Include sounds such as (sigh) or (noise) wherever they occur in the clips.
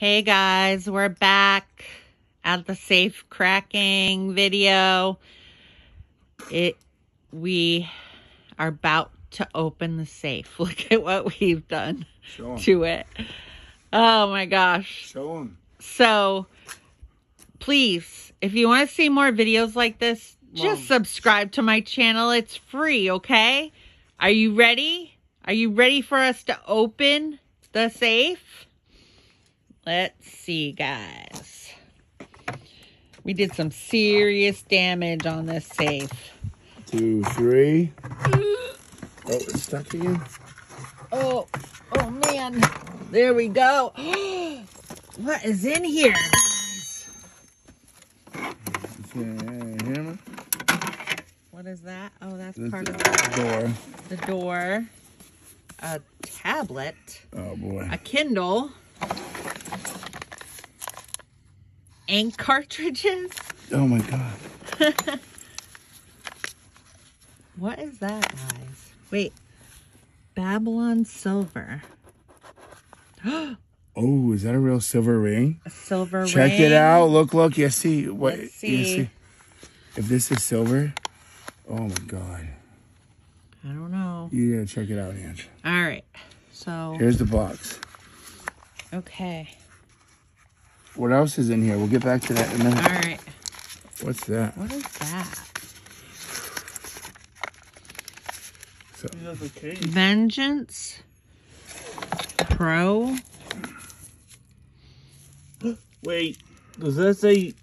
Hey guys, we're back at the safe cracking video. It we are about to open the safe. (laughs) Look at what we've done to it. Oh my gosh. Show them. So please, if you want to see more videos like this, just subscribe to my channel. It's free, okay? Are you ready? Are you ready for us to open the safe? Let's see, guys. We did some serious damage on this safe. Two, three. Oh, it's stuck again. Oh, oh man. There we go. (gasps) what is in here, guys? Hammer. What is that? Oh, that's This part of the door. the door, a tablet, Oh boy. a Kindle, ink cartridges. Oh my god. (laughs) What is that, guys? Wait, Babylon silver. (gasps) Oh, is that a real silver ring? A silver ring. Check ring. it out. Look, look. You see what? Let's You see. If this is silver, oh my god. I don't know. You gotta check it out, Ange. All right. So, Here's the box. okay. What else is in here? We'll get back to that in a minute. right. What's that? What is that? So, Vengeance Pro. Wait, does that say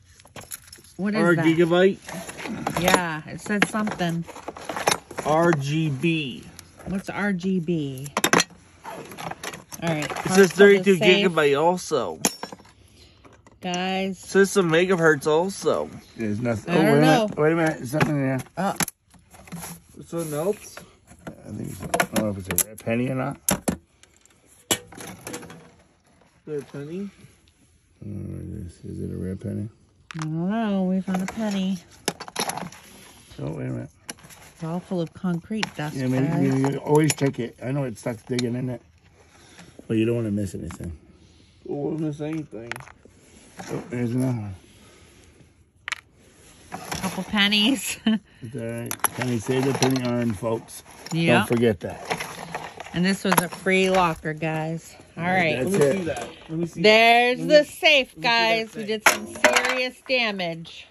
What is R that? gigabyte? Yeah, it said something. RGB. What's RGB? All right. It says 32 gigabyte also. Guys, It says some megahertz also. there's nothing. I oh, don't wait a know. minute. Wait a minute. There's something in there. Ah. Something else? I think it's, I don't know if it's a red penny or not. Is it a penny? I don't know what it is. Is it a red penny? I don't know. We found a penny. Oh, wait a minute. It's all full of concrete dust, Yeah, maybe, guys. you, you always check it. I know it stuck digging in it. But you don't want to miss anything. Oh, won't miss anything. Oh, there's another one. couple pennies. It's all right. Penny save the penny earned, folks. yeah. Don't forget that. And this was a free locker, guys. All right. That's Let me it. see that. Let me see There's Let the safe, let me see that guys. We did some serious damage.